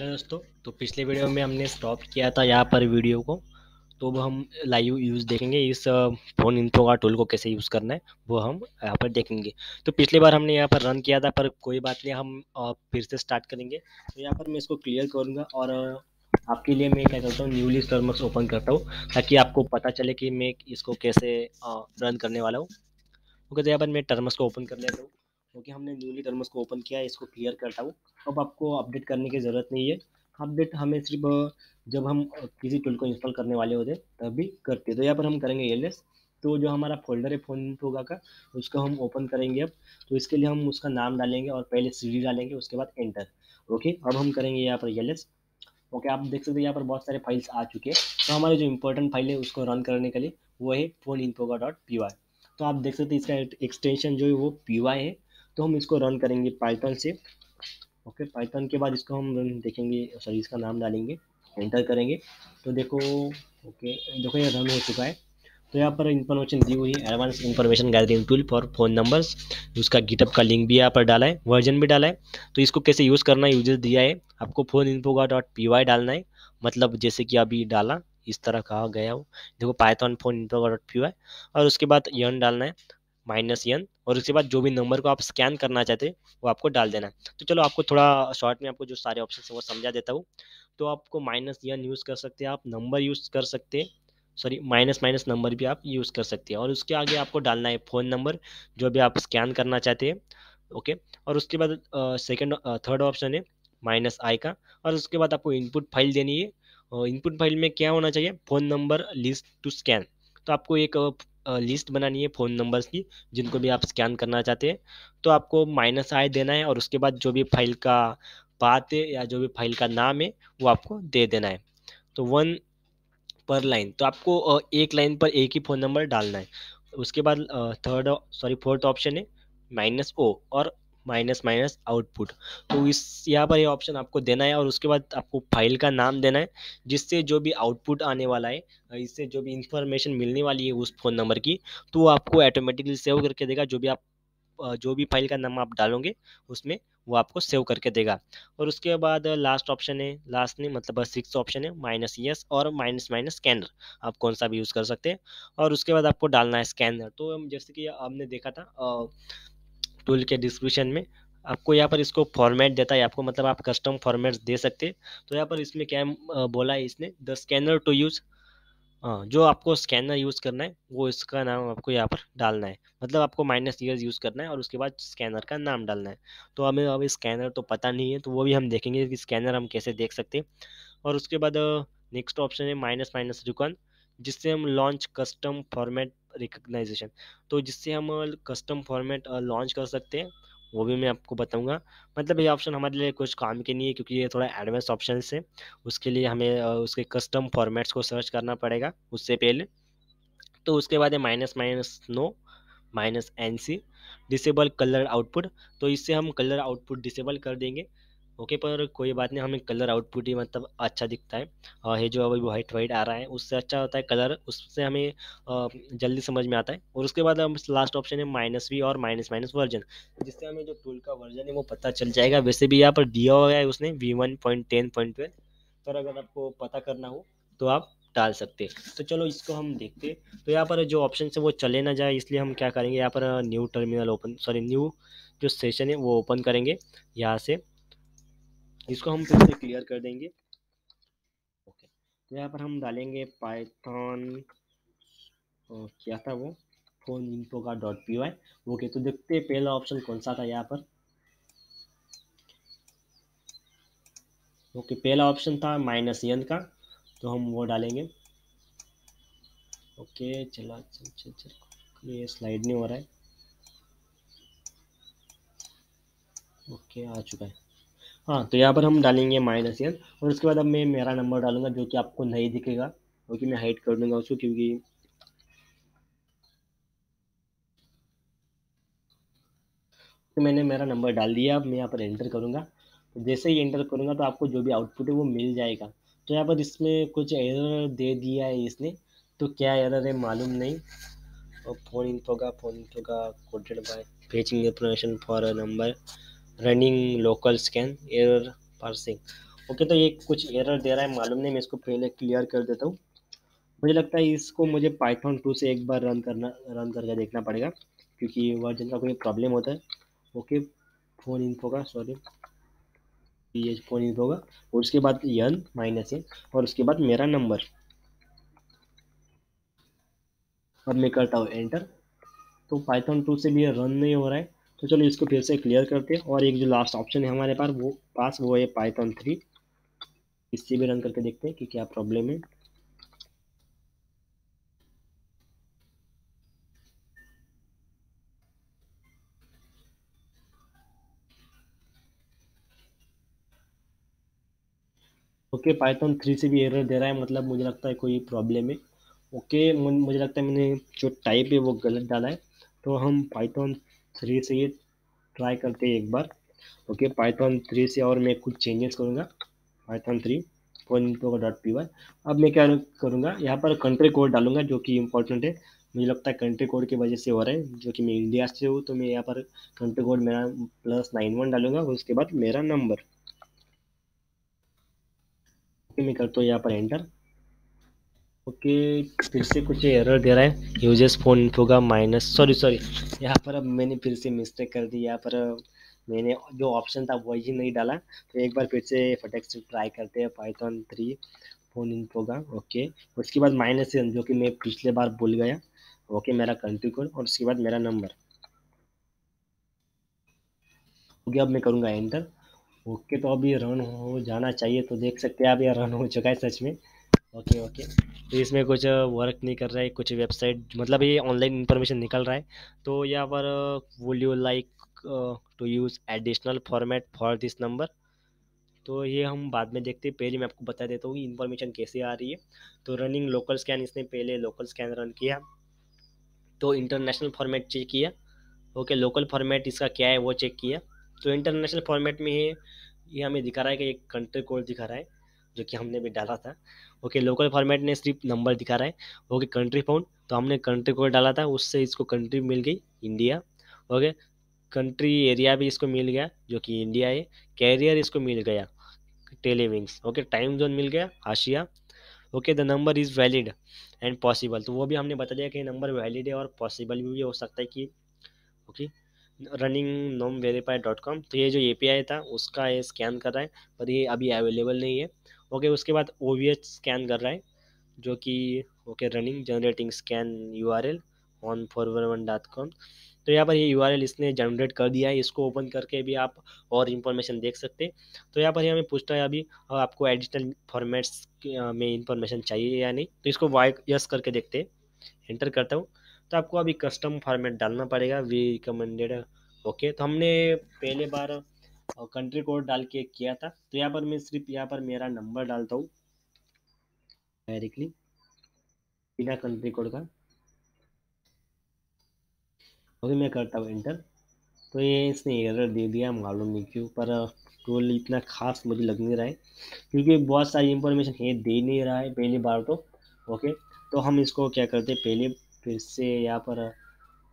Hello दोस्तों। तो पिछले वीडियो में हमने स्टॉप किया था यहाँ पर वीडियो को। तो वो हम लाइव यूज़ देखेंगे इस फ़ोन इन्फो का टूल को कैसे यूज़ करना है, वो हम यहाँ पर देखेंगे। तो पिछली बार हमने यहाँ पर रन किया था, पर कोई बात नहीं, हम फिर से स्टार्ट करेंगे। तो यहाँ पर मैं इसको क्लियर करूँगा और आपके लिए मैं क्या करता हूँ न्यूली टर्मक्स ओपन करता हूँ, ताकि आपको पता चले कि मैं इसको कैसे रन करने वाला हूँ। तो यहाँ पर मैं टर्मक्स को ओपन कर लेता हूँ। क्योंकि हमने न्यूली टर्म्स को ओपन किया है, इसको क्लियर करता हूँ। अब आपको अपडेट करने की ज़रूरत नहीं है। अपडेट हमें सिर्फ़, जब हम किसी टूल को इंस्टॉल करने वाले होते तभी करते तो यहाँ पर हम करेंगे एल तो जो हमारा फोल्डर है फ़ोन होगा का, उसको हम ओपन करेंगे अब। तो इसके लिए हम उसका नाम डालेंगे और पहले सीडी डालेंगे, उसके बाद एंटर ओके अब हम करेंगे यहाँ पर एल ओके आप देख सकते हैं यहाँ पर बहुत सारे फाइल्स आ चुके हैं। तो हमारे जो इंपॉर्टेंट फ़ाइल है, उसको रन करने के लिए वो है फ़ोन डॉट पी तो आप देख सकते हैं इसका एक्सटेंशन जो है, वो पीवाई है। तो हम इसको रन करेंगे पाइथन से। ओके पाइथन के बाद इसको हम देखेंगे सॉरी इसका नाम डालेंगे एंटर करेंगे। तो देखो ओके देखो ये रन हो चुका है। तो यहाँ पर इन्फॉर्मेशन दी हुई है advance information gathering tool for phone numbers उसका गिटअप का लिंक भी यहाँ पर डाला है वर्जन भी डाला है। तो इसको कैसे यूज़ करना है यूज़र दिया है। आपको phone Infoga dot P Y डालना है। मतलब जैसे कि अभी डाला, इस तरह कहा गया हो। देखो Python phone Infoga dot P Y और उसके बाद यन डालना है। माइनस एन, और उसके बाद जो भी नंबर को आप स्कैन करना चाहते हैं, वो आपको डाल देना है। तो चलो आपको थोड़ा शॉर्ट में आपको जो सारे ऑप्शन है वो समझा देता हूँ। तो आपको माइनस एन यूज़ कर सकते हैं, आप नंबर यूज़ कर सकते हैं, सॉरी, माइनस माइनस नंबर भी आप यूज़ कर सकते हैं। और उसके आगे आपको डालना है फ़ोन नंबर, जो भी आप स्कैन करना चाहते हैं, ओके। और उसके बाद सेकेंड थर्ड ऑप्शन है माइनस आई का, और उसके बाद आपको इनपुट फ़ाइल देनी है। इनपुट फ़ाइल में क्या होना चाहिए? Phone number list to scan. तो आपको एक लिस्ट बनानी है फ़ोन नंबर्स की, जिनको भी आप स्कैन करना चाहते हैं। तो आपको माइनस आई देना है और उसके बाद जो भी फ़ाइल का पात है या जो भी फ़ाइल का नाम है, वो आपको दे देना है। तो वन पर लाइन तो आपको एक लाइन पर एक ही फ़ोन नंबर डालना है। उसके बाद थर्ड, सॉरी, फोर्थ ऑप्शन है माइनस ओ और माइनस माइनस आउटपुट तो इस, यहाँ पर ये यह ऑप्शन आपको देना है और उसके बाद आपको फ़ाइल का नाम देना है, जिससे जो भी आउटपुट आने वाला है, इससे जो भी इंफॉर्मेशन मिलने वाली है उस फ़ोन नंबर की तो वो आपको ऑटोमेटिकली सेव करके देगा। जो भी आप जो भी फ़ाइल का नाम आप डालोगे, उसमें वो आपको सेव करके देगा। और उसके बाद लास्ट ऑप्शन है लास्ट नहीं मतलब सिक्स ऑप्शन है माइनस यस और माइनस माइनस स्कैनर आप कौन सा भी यूज़ कर सकते हैं। और उसके बाद आपको डालना है स्कैनर तो जैसे कि आपने देखा था टूल के डिस्क्रिप्शन में। आपको यहाँ पर इसको फॉर्मेट देता है, आपको मतलब आप कस्टम फॉर्मेट दे सकते हैं। तो यहाँ पर इसमें क्या बोला है इसने द स्कैनर टू यूज़ जो आपको स्कैनर यूज़ करना है, वो इसका नाम आपको यहाँ पर डालना है। मतलब आपको माइनस ईयर्स यूज़ करना है और उसके बाद स्कैनर का नाम डालना है। तो हमें अभी स्कैनर तो पता नहीं है तो वो भी हम देखेंगे कि स्कैनर हम कैसे देख सकते हैं। और उसके बाद नेक्स्ट ऑप्शन है माइनस माइनस रिकॉन जिससे हम लॉन्च कस्टम फॉर्मेट रिकग्नाइजेशन तो जिससे हम कस्टम फॉर्मेट लॉन्च कर सकते हैं, वो भी मैं आपको बताऊँगा। मतलब ये ऑप्शन हमारे लिए कुछ काम के नहीं है, क्योंकि ये थोड़ा एडवांस ऑप्शन है। उसके लिए हमें उसके कस्टम फॉर्मेट्स को सर्च करना पड़ेगा उससे पहले। तो उसके बाद है minus minus no minus N C disable colour output तो इससे हम कलर आउटपुट डिसेबल कर देंगे। ओके, पर कोई बात नहीं, हमें कलर आउटपुट ही मतलब अच्छा दिखता है। और ये जो अभी वाइट वाइट आ रहा है, उससे अच्छा होता है कलर, उससे हमें जल्दी समझ में आता है। और उसके बाद हम लास्ट ऑप्शन है माइनस वी और माइनस माइनस वर्जन, जिससे हमें जो टूल का वर्जन है वो पता चल जाएगा। वैसे भी यहाँ पर दिया हुआ है उसने V one point ten point twelve, पर अगर आपको पता करना हो तो आप डाल सकते तो चलो इसको हम देखते तो यहाँ पर जो ऑप्शन है वो चले ना जाए, इसलिए हम क्या करेंगे, यहाँ पर new terminal open, sorry new जो सेशन है वो ओपन करेंगे यहाँ से। इसको हम फिर से क्लियर कर देंगे। ओके तो यहाँ पर हम डालेंगे पाइथन क्या था वो? Phone Infoga dot P Y okay तो देखते हैं पहला ऑप्शन कौन सा था यहाँ पर। ओके पहला ऑप्शन था माइनस एन का तो हम वो डालेंगे। ओके चला, चल चल चल, ये स्लाइड नहीं हो रहा है। ओके आ चुका है। हाँ तो यहाँ पर हम डालेंगे माइनस एन और उसके बाद अब मैं मेरा नंबर डालूँगा जो कि आपको नहीं दिखेगा क्योंकि मैं हाइड कर दूँगा उसको क्योंकि तो मैंने मेरा नंबर डाल दिया, अब मैं यहाँ पर एंटर करूँगा। तो जैसे ही एंटर करूँगा तो आपको जो भी आउटपुट है वो मिल जाएगा। तो यहाँ पर इसमें कुछ एरर दे दिया है इसने तो क्या एरर है मालूम नहीं। और phone Infoga phone Infoga coded by fetching information for a number running local scan error parsing okay तो ये कुछ एरर दे रहा है, मालूम नहीं, मैं इसको पहले क्लियर कर देता हूँ। मुझे लगता है इसको मुझे पाइथन टू से एक बार रन करना रन करके देखना पड़ेगा, क्योंकि वर्जन का कोई प्रॉब्लम होता है ओके फ़ोन इन्फो का सॉरी ये फ़ोन इन्फो का, और उसके बाद यन माइनस एन और उसके बाद मेरा नंबर अब मैं करता हूँ एंटर तो पाइथन टू से भी रन नहीं हो रहा है। तो चलो इसको फिर से क्लियर करते हैं। और एक जो लास्ट ऑप्शन है हमारे पास, वो पास वो है पाइथन थ्री इससे भी रन करके देखते हैं कि क्या प्रॉब्लम है। ओके पाइथन थ्री से भी एरर दे रहा है मतलब मुझे लगता है कोई प्रॉब्लम है। ओके मुझे लगता है मैंने जो टाइप है वो गलत डाला है। तो हम पाइथन थ्री से ये ट्राई करते हैं एक बार। ओके पाइथन थ्री से और मैं कुछ चेंजेस करूँगा। Python three dot P Y अब मैं क्या करूँगा, यहाँ पर कंट्री कोड डालूँगा, जो कि इम्पोर्टेंट है। मुझे लगता है कंट्री कोड की वजह से हो रहा है, जो कि मैं इंडिया से हूँ तो मैं यहाँ पर कंट्री कोड मेरा प्लस नाइन वन डालूँगा। उसके बाद मेरा नंबर मैं करता हूँ यहाँ पर एंटर ओके, फिर से कुछ एरर दे रहा है। Users phone Infoga minus sorry sorry यहाँ पर अब मैंने फिर से मिस्टेक कर दी। यहाँ पर मैंने जो ऑप्शन था वही नहीं डाला। तो एक बार फिर से फटेक से ट्राई करते हैं Python three phone Infoga. Okay, उसके बाद माइनस जो कि मैं पिछले बार भूल गया। ओके, मेरा कंट्री कोड और उसके बाद मेरा नंबर ओके, अब मैं करूँगा एंटर ओके तो अभी रन हो जाना चाहिए तो देख सकते हैं आप ये रन हो चुका है सच में। Okay okay. इसमें कुछ वर्क नहीं कर रहा है, कुछ वेबसाइट मतलब ये ऑनलाइन इन्फॉर्मेशन निकल रहा है। तो यहाँ पर would you like to use additional format for this number तो ये हम बाद में देखते हैं। पहले मैं आपको बता देता हूँ कि इन्फॉर्मेशन कैसे आ रही है। तो रनिंग लोकल स्कैन इसने पहले लोकल स्कैन रन किया। तो इंटरनेशनल फॉर्मेट चेक किया। ओके लोकल फॉर्मेट इसका क्या है वो चेक किया। तो इंटरनेशनल फॉर्मेट में ये हमें दिखा रहा है कि एक कंट्री कोड दिखा रहा है। जो कि हमने भी डाला था। ओके लोकल फॉर्मेट ने सिर्फ़ नंबर दिखा रहा है। ओके कंट्री फाउंड तो हमने कंट्री कोड डाला था, उससे इसको कंट्री मिल गई इंडिया ओके कंट्री एरिया भी इसको मिल गया, जो कि इंडिया है। कैरियर इसको मिल गया टेलीविंग्स ओके टाइम जोन मिल गया Asia okay the number is valid and possible तो वो भी हमने बता दिया कि नंबर वैलिड है और पॉसिबल भी हो सकता है कि, okay running Numverify dot com तो ये जो ए पी आई था, उसका ये स्कैन कर रहा है, पर ये अभी अवेलेबल नहीं है। ओके उसके बाद ओ वी एच स्कैन कर रहा है, जो कि okay running generating scan URL on four one फॉरवर com dot com तो यहाँ पर ये यू आर एल इसने जनरेट कर दिया है, इसको ओपन करके भी आप और इन्फॉर्मेशन देख सकते हैं। तो यहाँ पर हमें पूछता है अभी आपको एडिशनल फॉर्मेट्स में इंफॉर्मेशन चाहिए या नहीं? तो इसको वाई यस करके देखते हैं। एंटर करता हूँ। तो आपको अभी कस्टम फॉर्मेट डालना पड़ेगा वी रिकमेंडेड ओके तो हमने पहले बार कंट्री कोड डाल के किया था। तो यहाँ पर मैं सिर्फ़ यहाँ पर मेरा नंबर डालता हूँ। डायरेक्टली बिना कंट्री कोड का। ओके मैं करता हूँ एंटर तो ये इसने एरर दे दिया मालूम नहीं क्यों, पर टूल इतना खास मुझे लग नहीं रहा है। क्योंकि बहुत सारी इंफॉर्मेशन ये दे नहीं रहा है पहली बार तो। ओके तो हम इसको क्या करते पहले फिर से यहाँ पर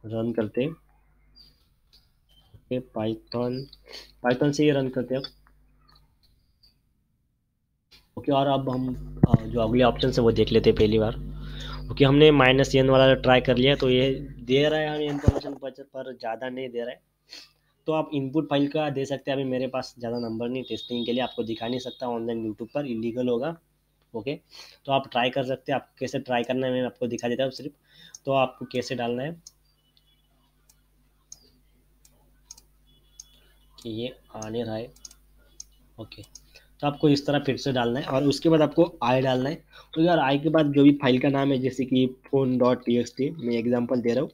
रन करते ओके पाइथन पाइथन से ही रन करते हैं ओके और अब हम जो अगले ऑप्शन है वो देख लेते हैं पहली बार। ओके हमने माइनस एन वाला ट्राई कर लिया तो ये दे रहा है हमें इन्फॉर्मेशन पर ज़्यादा नहीं दे रहा है। तो आप इनपुट फ़ाइल का दे सकते हैं, अभी मेरे पास ज़्यादा नंबर नहीं टेस्टिंग के लिए आपको दिखा नहीं सकता ऑनलाइन यूट्यूब पर इलीगल होगा। ओके तो आप ट्राई कर सकते हैं, आप कैसे ट्राई करना है मैं आपको दिखा देता हूँ सिर्फ़। तो आपको कैसे डालना है? कि ये आने रहा है। ओके तो आपको इस तरह फिर से डालना है और उसके बाद आपको आई डालना है। तो यार आई के बाद जो भी फ़ाइल का नाम है, जैसे कि phone dot T X T मैं एग्ज़ाम्पल दे रहा हूँ।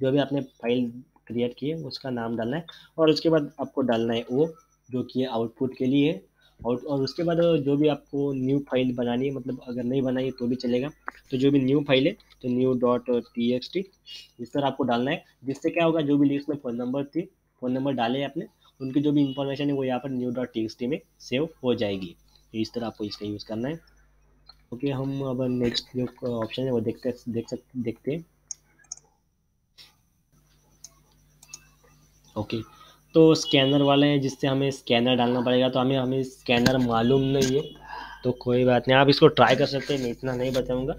जो भी आपने फ़ाइल क्रिएट की है उसका नाम डालना है और उसके बाद आपको डालना है वो, जो कि आउटपुट के लिए है। और और उसके बाद जो भी आपको न्यू फ़ाइल बनानी है मतलब अगर नहीं बनाई तो भी चलेगा। तो जो भी न्यू फ़ाइल है तो new dot T X T इस तरह आपको डालना है। जिससे क्या होगा, जो भी लिस्ट में फ़ोन नंबर थी फ़ोन नंबर डाले आपने उनकी जो भी इंफॉर्मेशन है, वो यहाँ पर न्यू डॉट टी में सेव हो जाएगी। तो इस तरह आपको इसका यूज़ करना है। ओके हम अब नेक्स्ट जो ऑप्शन है, वो देखते देख सकते देखते ओके तो स्कैनर वाले हैं, जिससे हमें स्कैनर डालना पड़ेगा तो हमें हमें स्कैनर मालूम नहीं है। तो कोई बात नहीं, आप इसको ट्राई कर सकते हैं, मैं इतना नहीं बताऊँगा।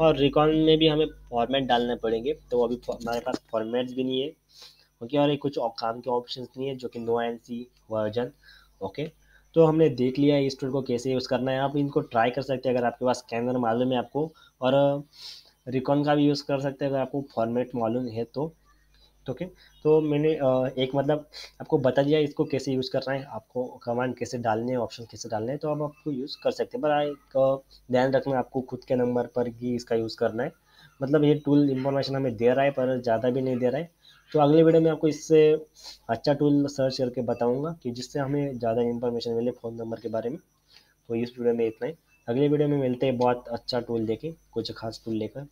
और रिकॉन में भी हमें फॉर्मेट डालने पड़ेंगे तो अभी हमारे पास फॉर्मेट्स भी नहीं है। ओके और ये कुछ काम के ऑप्शन नहीं है, जो कि no N C version okay तो हमने देख लिया है इस टूल को कैसे यूज़ करना है। आप इनको ट्राई कर सकते हैं अगर आपके पास स्कैनर मालूम है आपको, और रिकॉन का भी यूज़ कर सकते हैं अगर आपको फॉर्मेट मालूम है तो ओके तो मैंने एक मतलब आपको बता दिया इसको कैसे यूज़ करना है, आपको कमांड कैसे डालने हैं ऑप्शन कैसे डालने हैं तो आप आपको यूज़ कर सकते हैं। पर एक ध्यान रखना आपको खुद के नंबर पर ही इसका यूज़ करना है। मतलब ये टूल इंफॉर्मेशन हमें दे रहा है, पर ज़्यादा भी नहीं दे रहा है। तो अगले वीडियो में आपको इससे अच्छा टूल सर्च करके बताऊँगा कि जिससे हमें ज़्यादा इन्फॉर्मेशन मिले फ़ोन नंबर के बारे में। तो इस वीडियो में इतना ही। अगले वीडियो में मिलते हैं बहुत अच्छा टूल देखें, कुछ खास टूल लेकर।